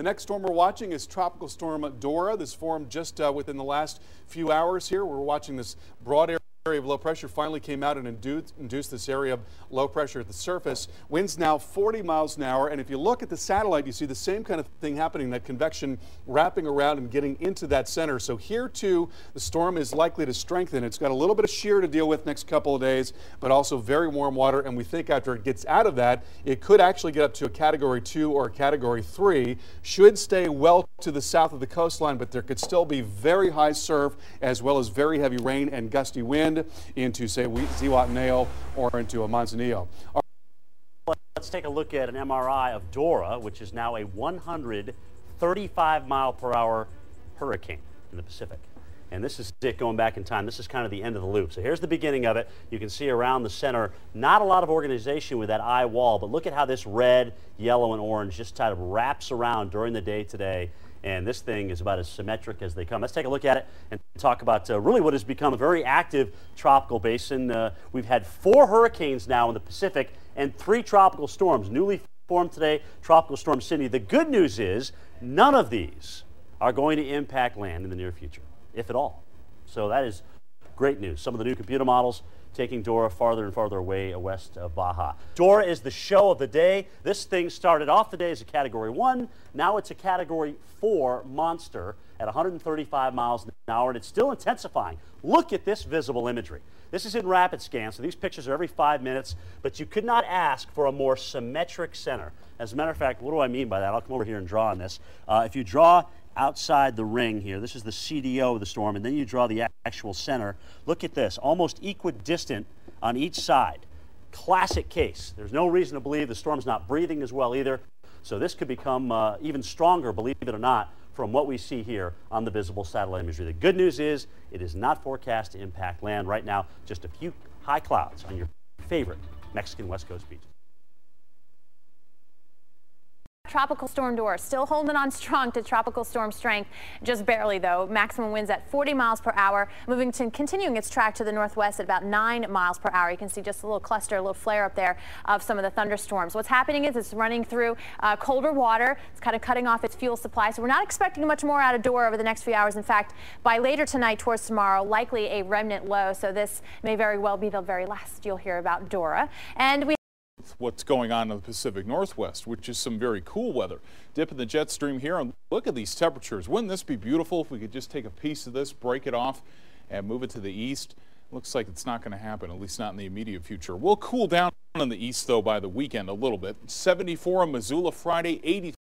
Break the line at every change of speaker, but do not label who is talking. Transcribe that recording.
The next storm we're watching is Tropical Storm Dora. This formed just uh, within the last few hours here. We're watching this broad area area of low pressure finally came out and induced, induced, this area of low pressure at the surface. Winds now 40 miles an hour. And if you look at the satellite, you see the same kind of thing happening, that convection wrapping around and getting into that center. So here too, the storm is likely to strengthen. It's got a little bit of shear to deal with next couple of days, but also very warm water. And we think after it gets out of that, it could actually get up to a category two or a category three. Should stay well to the south of the coastline, but there could still be very high surf as well as very heavy rain and gusty wind into, say, Zihuatanejo or into a Manzanillo.
Let's take a look at an MRI of Dora, which is now a 135 mile per hour hurricane in the Pacific. And this is it going back in time. This is kind of the end of the loop. So here's the beginning of it. You can see around the center, not a lot of organization with that eye wall, but look at how this red, yellow, and orange just kind of wraps around during the day today and this thing is about as symmetric as they come. Let's take a look at it and talk about uh, really what has become a very active tropical basin. Uh, we've had four hurricanes now in the Pacific and three tropical storms newly formed today, Tropical Storm Cindy. The good news is none of these are going to impact land in the near future, if at all. So that is great news. Some of the new computer models taking Dora farther and farther away west of Baja. Dora is the show of the day. This thing started off the day as a Category 1. Now it's a Category 4 monster at 135 miles an hour, and it's still intensifying. Look at this visible imagery. This is in rapid scan, so these pictures are every five minutes, but you could not ask for a more symmetric center. As a matter of fact, what do I mean by that? I'll come over here and draw on this. Uh, if you draw outside the ring here. This is the CDO of the storm, and then you draw the actual center. Look at this, almost equidistant on each side. Classic case. There's no reason to believe the storm's not breathing as well either. So this could become uh, even stronger, believe it or not, from what we see here on the visible satellite imagery. The good news is it is not forecast to impact land right now. Just a few high clouds on your favorite Mexican West Coast beaches.
Tropical Storm Dora still holding on strong to tropical storm strength, just barely though. Maximum winds at 40 miles per hour, moving to continuing its track to the northwest at about 9 miles per hour. You can see just a little cluster, a little flare up there of some of the thunderstorms. What's happening is it's running through uh, colder water. It's kind of cutting off its fuel supply, so we're not expecting much more out of Dora over the next few hours. In fact, by later tonight towards tomorrow, likely a remnant low, so this may very well be the very last you'll hear about Dora. And we
what's going on in the Pacific Northwest, which is some very cool weather. Dip in the jet stream here and look at these temperatures. Wouldn't this be beautiful if we could just take a piece of this, break it off, and move it to the east? Looks like it's not going to happen, at least not in the immediate future. We'll cool down in the east, though, by the weekend a little bit. 74 in Missoula Friday, 83.